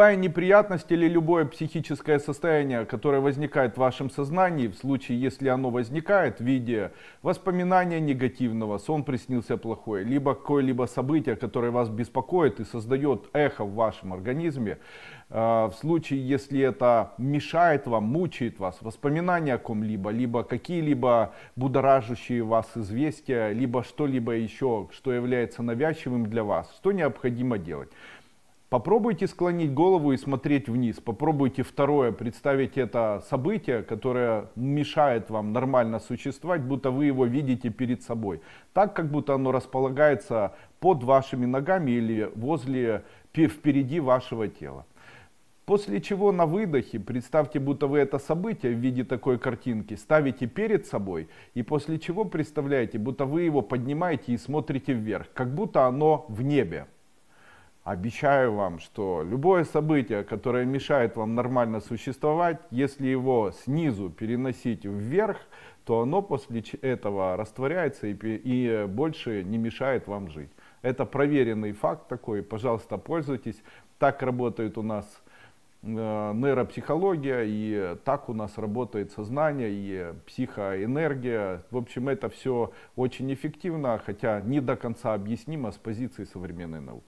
Любая неприятность или любое психическое состояние, которое возникает в вашем сознании, в случае, если оно возникает в виде воспоминания негативного, сон приснился плохой, либо какое-либо событие, которое вас беспокоит и создает эхо в вашем организме, э, в случае, если это мешает вам, мучает вас, воспоминания о ком-либо, либо какие-либо будоражащие вас известия, либо что-либо еще, что является навязчивым для вас, что необходимо делать? Попробуйте склонить голову и смотреть вниз. Попробуйте второе, представить это событие, которое мешает вам нормально существовать, будто вы его видите перед собой. Так, как будто оно располагается под вашими ногами или возле, впереди вашего тела. После чего на выдохе представьте, будто вы это событие в виде такой картинки ставите перед собой. И после чего представляете, будто вы его поднимаете и смотрите вверх, как будто оно в небе. Обещаю вам, что любое событие, которое мешает вам нормально существовать, если его снизу переносить вверх, то оно после этого растворяется и, и больше не мешает вам жить. Это проверенный факт такой, пожалуйста, пользуйтесь. Так работает у нас э, нейропсихология, и так у нас работает сознание и психоэнергия. В общем, это все очень эффективно, хотя не до конца объяснимо с позиции современной науки.